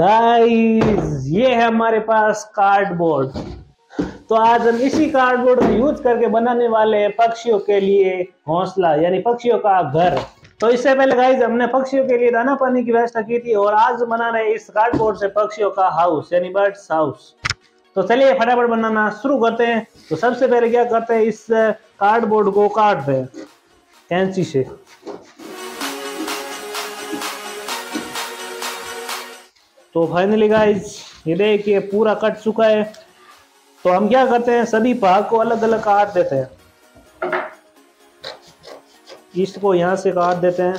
Guys ये है हमारे पास कार्डबोर्ड तो आज हम इसी कार्डबोर्ड को यूज़ करके बनाने वाले हैं पक्षियों के लिए घोंसला यानी पक्षियों का घर. तो इससे पहले गाइस हमने पक्षियों के लिए दाना पानी की व्यवस्था की थी और आज बना रहे इस कार्डबोर्ड से पक्षियों का हाउस यानी बर्ड्स हाउस तो चलिए फटाफट बनाना शुरू करते हैं. तो सबसे पहले क्या करते हैं, इस कार्डबोर्ड को काटते हैं. कैंची से. तो फाइनली गाइस ये देखिए पूरा कट चुका है। तो हम क्या करते हैं? सभी भाग को अलग अलग काट देते हैं। इसको यहाँ से काट देते हैं।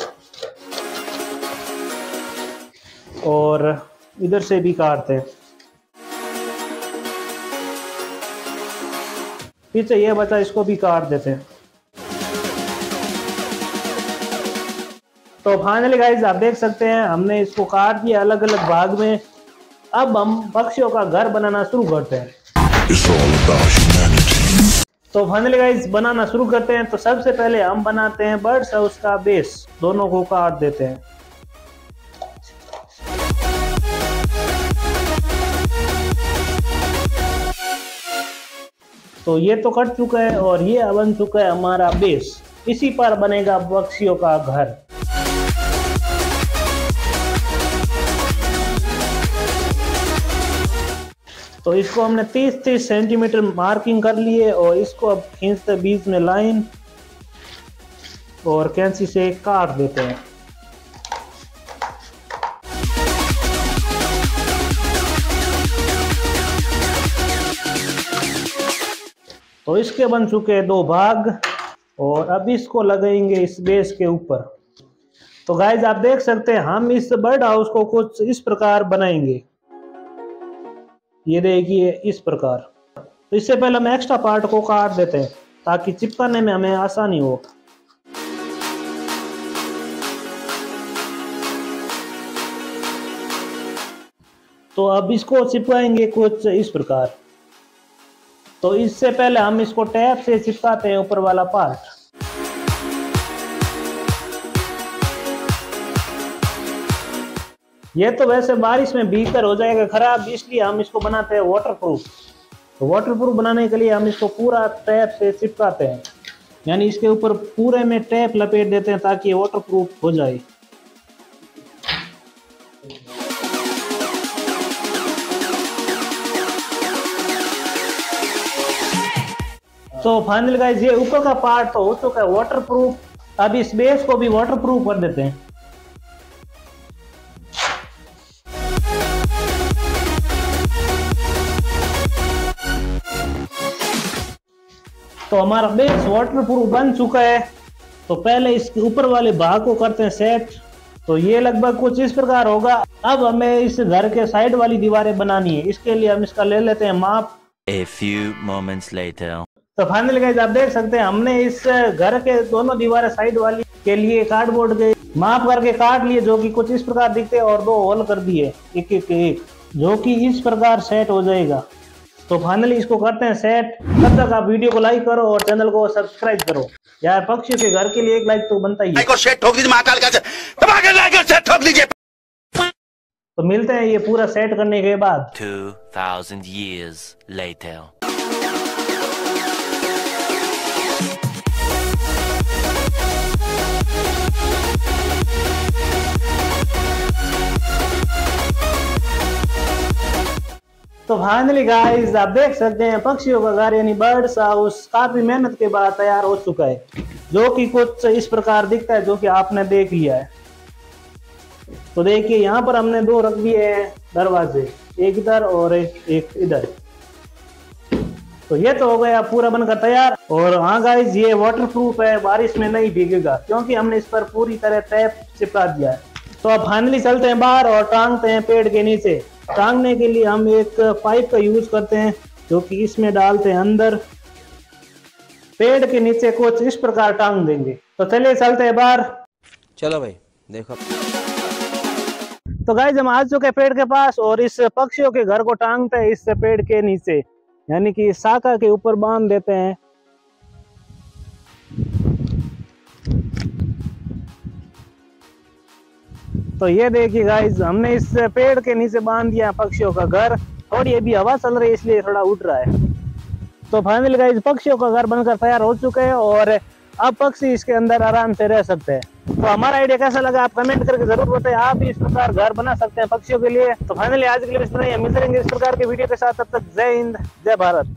और इधर से भी काटते हैं। पीछे ये बचा, इसको भी काट देते हैं। तो फाइनली गाइज़ आप देख सकते हैं हमने इसको काट दिया अलग अलग भाग में अब हम पक्षियों का घर बनाना शुरू करते हैं। तो फाइनली गाइज़ बनाना शुरू करते हैं। तो सबसे पहले हम बनाते हैं बर्ड्स हाउस का बेस दोनों को काट देते हैं। तो ये तो कट चुका है और ये बन चुका है हमारा बेस इसी पर बनेगा पक्षियों का घर। तो इसको हमने 30-30 सेंटीमीटर मार्किंग कर लिए और इसको अब खींचते बीच में लाइन और कैंची से काट देते हैं। तो इसके बन चुके हैं दो भाग और अब इसको लगाएँगे इस बेस के ऊपर। तो गाइज़ आप देख सकते हैं, हम इस बर्ड हाउस को कुछ इस प्रकार बनाएँगे। ये देखिए इस प्रकार। तो इससे पहले हम एक्स्ट्रा पार्ट को काट देते हैं ताकि चिपकाने में हमें आसानी हो। तो अब इसको चिपकाएँगे कुछ इस प्रकार। तो इससे पहले हम इसको टैप से चिपकाते हैं ऊपर वाला पार्ट ये तो वैसे बारिश में भीगकर हो जाएगा खराब, इसलिए हम इसको बनाते हैं वाटर प्रूफ तो वाटर प्रूफ बनाने के लिए हम इसको पूरा टैप से चिपकाते हैं। यानी इसके ऊपर पूरे में टैप लपेट देते हैं ताकि वाटर प्रूफ हो जाए। तो फाइनल गाइस ये ऊपर का पार्ट तो हो चुका है वाटर प्रूफ अब इस बेस को भी वाटर प्रूफ कर देते हैं। तो हमारा बेस वाटर प्रूफ बन चुका है। तो पहले इसके ऊपर वाले भाग को करते हैं सेट तो ये लगभग कुछ इस प्रकार होगा। अब हमें इस घर के साइड वाली दीवारें बनानी है। इसके लिए हम इसका ले लेते हैं माप। A few moments later. तो फाइनल गाइस आप देख सकते हैं हमने इस घर के दोनों दीवारें साइड वाली के लिए कार्डबोर्ड के माप करके काट लिए जो कि कुछ इस प्रकार दिखते हैं और दो होल कर दिए। एक एक एक जो कि इस प्रकार सेट हो जाएगा। तो फाइनली इसको करते हैं सेट तब तक आप वीडियो को लाइक करो और चैनल को सब्सक्राइब करो। यार पक्षी के घर के लिए एक लाइक तो बनता ही है। लाइक और शेयर ठोक दीजिए महाकाल का दबा के लाइक और शेयर ठोक दीजिए। तो मिलते हैं ये पूरा सेट करने के बाद। 2000 years later. तो फाइनली गाइस आप देख सकते हैं पक्षियों का घर यानी बर्ड्स हाउस काफ़ी मेहनत के बाद तैयार हो चुका है जो कि कुछ इस प्रकार दिखता है जो कि आपने देख लिया है। तो देखिए यहाँ पर हमने दो रख दिए हैं दरवाजे एक इधर और एक, इधर। तो ये तो हो गया पूरा बनकर तैयार। और हाँ गाइस ये वाटर प्रूफ है बारिश में नहीं भीगेगा क्योंकि हमने इस पर पूरी तरह टैप चिपका दिया है। तो अब फाइनली चलते हैं बाहर और टांगते हैं पेड़ के नीचे। टांगने के लिए हम एक पाइप का यूज़ करते हैं जो कि इसमें डालते हैं अंदर। पेड़ के नीचे कुछ इस प्रकार टांग देंगे। तो चलिए चलते हैं बाहर। चलो भाई देखो। तो गाइज़ हम आ चुके पेड़ के पास और इस पक्षियों के घर को टांगते हैं इस पेड़ के नीचे। यानी कि शाखा के ऊपर बाँध देते हैं। तो ये देखिए गाइस हमने इस पेड़ के नीचे बाँध दिया पक्षियों का घर थोड़ी अभी हवा चल रही है, इसलिए थोड़ा उठ रहा है। तो फाइनली गाइस पक्षियों का घर बनकर तैयार हो चुका है और अब पक्षी इसके अंदर आराम से रह सकते हैं। तो हमारा आइडिया कैसा लगा आप कमेंट करके ज़रूर बताएँ। आप भी इस प्रकार घर बना सकते हैं पक्षियों के लिए। तो फाइनली आज के लिए इस तरह मिलते रहेंगे इस प्रकार के वीडियो के साथ। तब तक जय हिंद, जय भारत।